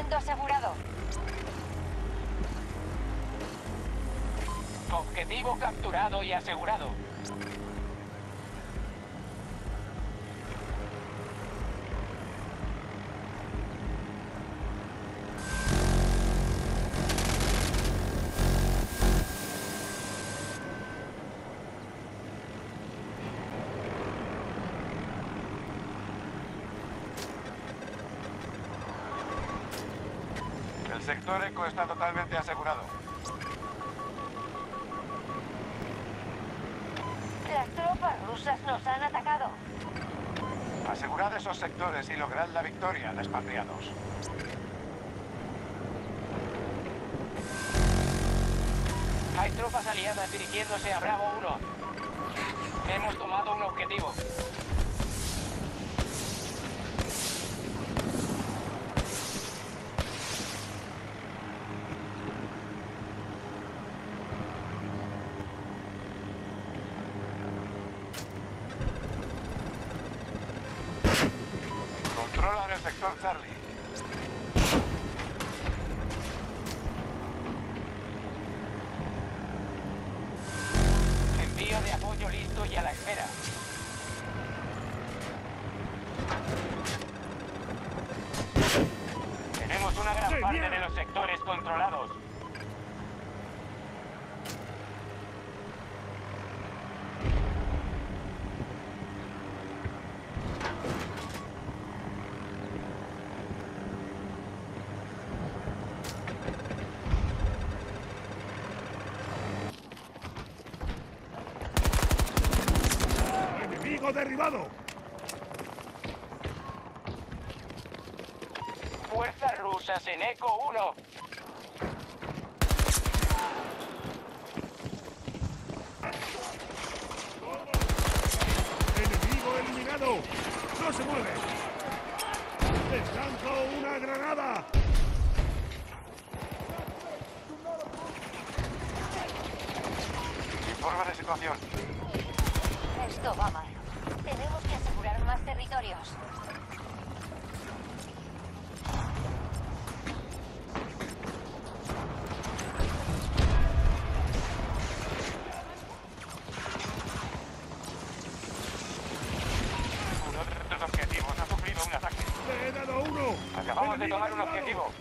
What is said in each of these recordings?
Eco 1 está siendo asegurado. Objetivo capturado y asegurado. Sector eco está totalmente asegurado. Las tropas rusas nos han atacado. Asegurad esos sectores y lograd la victoria, despatriados. Hay tropas aliadas dirigiéndose a Bravo 1. Hemos tomado un objetivo. Controlan el sector Charlie. Envío de apoyo listo y a la espera. Tenemos una gran parte de los sectores controlados. ¡Enemigo derribado! Fuerzas rusas en Eco 1. ¡Enemigo eliminado! ¡No se mueve! ¡Les lanzo una granada! Informa de situación. Esto va mal. Tenemos que asegurar más territorios. Uno de nuestros objetivos ha sufrido un ataque. ¡Le he dado uno! Acabamos de ¡Enemigo tomar un objetivo.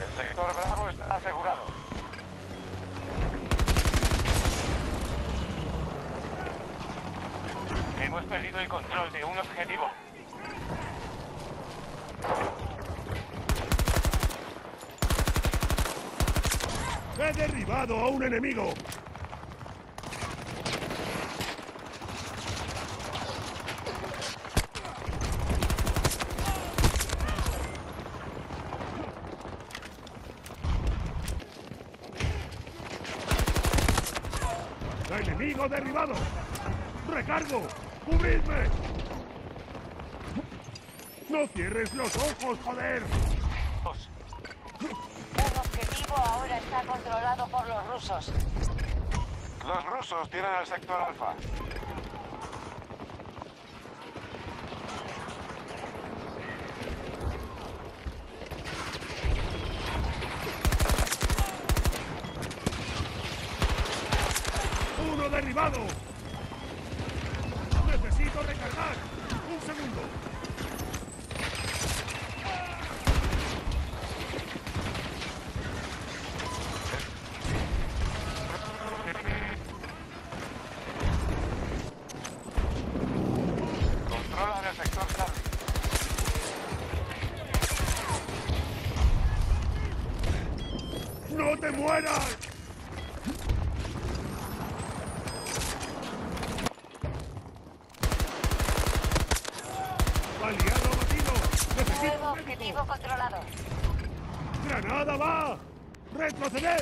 El sector Bravo está asegurado. Perdido el control de un objetivo. ¡He derribado a un enemigo! ¡Enemigo derribado! ¡Recargo! ¡Cubridme! ¡No cierres los ojos, joder! El objetivo ahora está controlado por los rusos. Los rusos tienen el sector Alfa. ¡Uno derribado! ¡Necesito recargar! ¡Un segundo! Objetivo controlado. ¡Granada va! ¡Retroceder!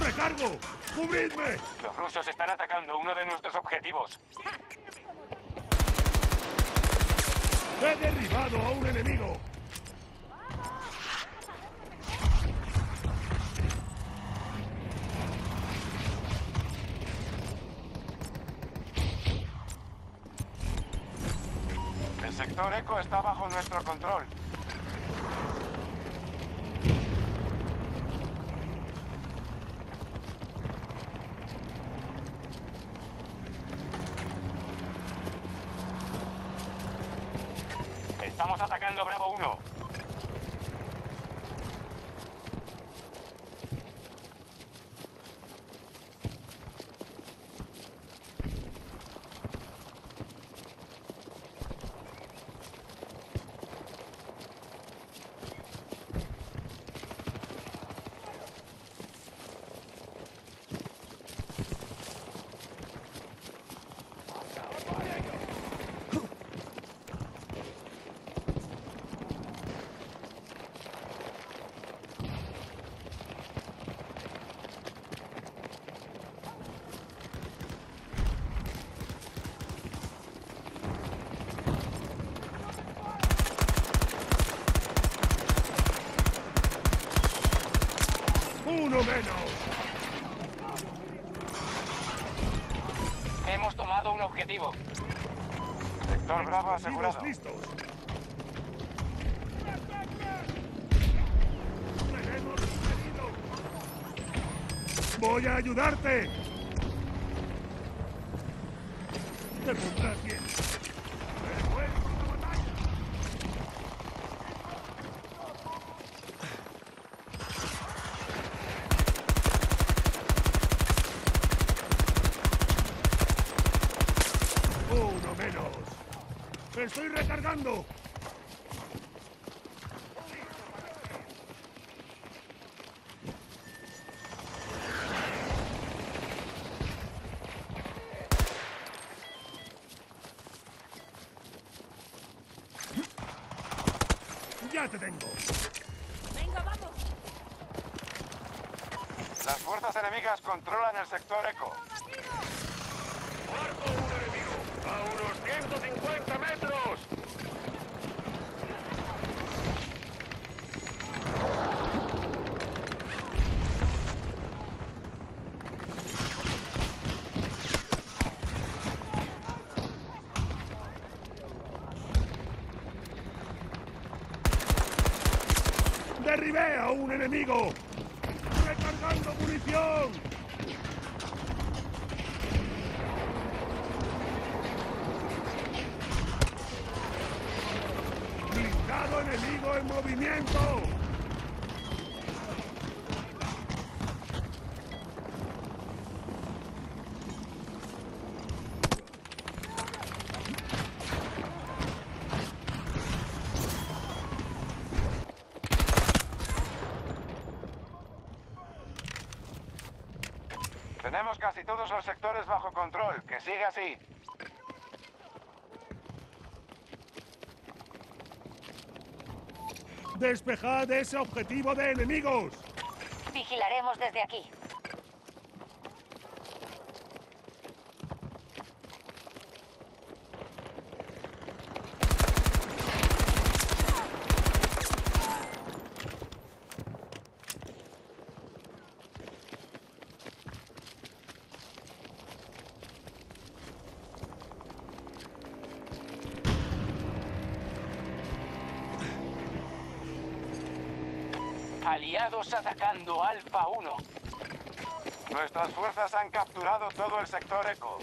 ¡Recargo! ¡Cubridme! Los rusos están atacando uno de nuestros objetivos. ¡He derribado a un enemigo! Sector Eco está bajo nuestro control. Estamos atacando Bravo 1. ¡Uno menos! Hemos tomado un objetivo. Sector Bravo asegurado. listos. Voy a ayudarte. Te pondrás bien. Refuerzo la batalla. Uno menos. Estoy Ya te tengo. Las fuerzas enemigas controlan el sector Eco. ¡Marco un enemigo! ¡A unos 150 metros! ¡Derribé a un enemigo! ¡Recargando munición! ¡Blindado enemigo en movimiento! Tenemos casi todos los sectores bajo control. Que siga así. ¡Despejad ese objetivo de enemigos! Vigilaremos desde aquí. Aliados atacando Alfa 1. Nuestras fuerzas han capturado todo el sector Eco.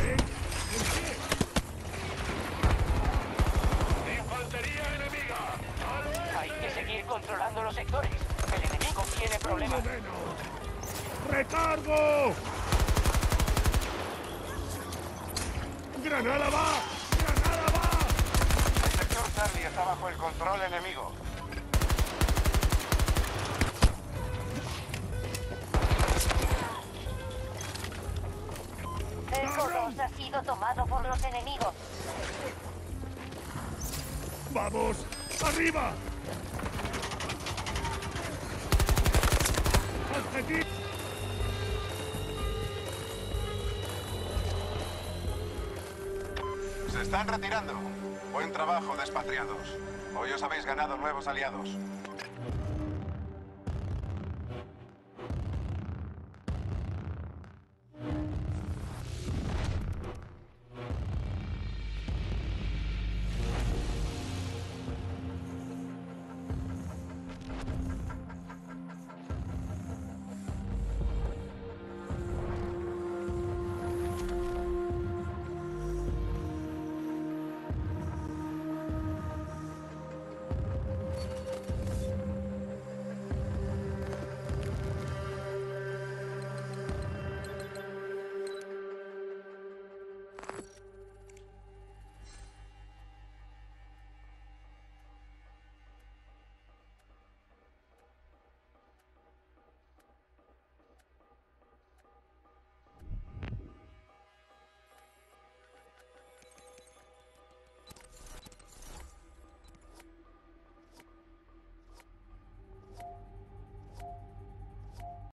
¡Eh! ¿En qué? ¡Infantería enemiga! Hay que seguir controlando los sectores. El enemigo tiene problemas. ¡Recargo! ¡Granada va! ¡Granada va! El sector Charlie está bajo el control enemigo. Eco 2 ha sido tomado por los enemigos. ¡Vamos! ¡Arriba! Se están retirando. Buen trabajo, despatriados. Hoy os habéis ganado nuevos aliados.